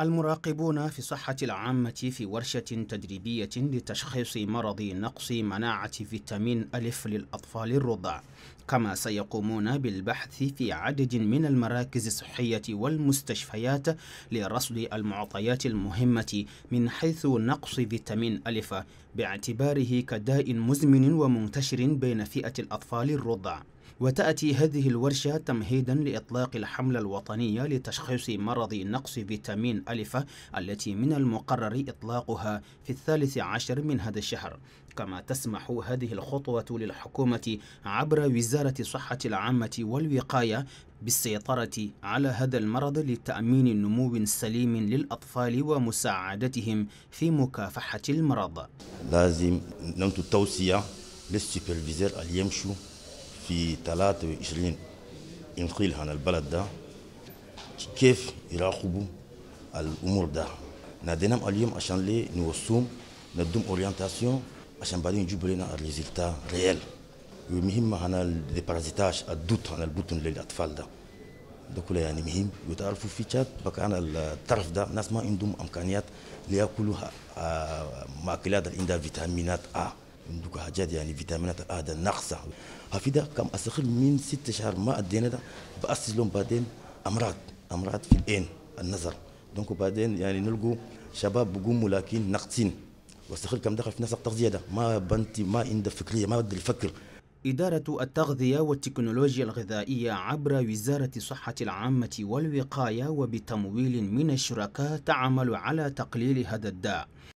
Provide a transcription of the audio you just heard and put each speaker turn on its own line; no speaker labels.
المراقبون في الصحة العامة في ورشة تدريبية لتشخيص مرض نقص مناعة فيتامين ألف للأطفال الرضع. كما سيقومون بالبحث في عدد من المراكز الصحية والمستشفيات لرصد المعطيات المهمة من حيث نقص فيتامين ألف باعتباره كداء مزمن ومنتشر بين فئة الأطفال الرضع. وتأتي هذه الورشة تمهيدا لإطلاق الحملة الوطنية لتشخيص مرض نقص فيتامين ألف التي من المقرر إطلاقها في الثالث عشر من هذا الشهر. كما تسمح هذه الخطوة للحكومة عبر وزارة الصحة العامة والوقاية بالسيطرة على هذا المرض لتأمين نمو سليم للأطفال ومساعدتهم في مكافحة المرض.
لازم نمت التوصية للسوبرفيزر اللي في 23 انقيل عن البلد ده كيف يراقبوا الأمور ده؟ نادينا اليوم عشان ليه نوصوم ندوم اورينتاسيون عشان بعدين يجيب لنا الريزلتا ريال ومهم عن الديبارازيتاج الدوت عن البطن للأطفال ده. ده كله يعني مهم. وتعرفوا في شات بقى أنا الطرف ده ناس ما عندهم إمكانيات ليأكلوا مأكلات اللي عندها فيتامينات ا عندك حاجات يعني فيتامينات ا ده ناقصه هفيدا كم استخل من ست شهور ما أدينا ده بأسس لهم بعدين أمراض أمراض في العين النظر. دونك بعدين يعني نلقوا شباب بقوموا لكن ناقصين. واستخل كم دخل في نسق تغذية ده ما بنتي ما عنده فكرية ما بده يفكر
إدارة التغذية والتكنولوجيا الغذائية عبر وزارة الصحة العامة والوقاية وبتمويل من الشركاء تعمل على تقليل هذا الداء.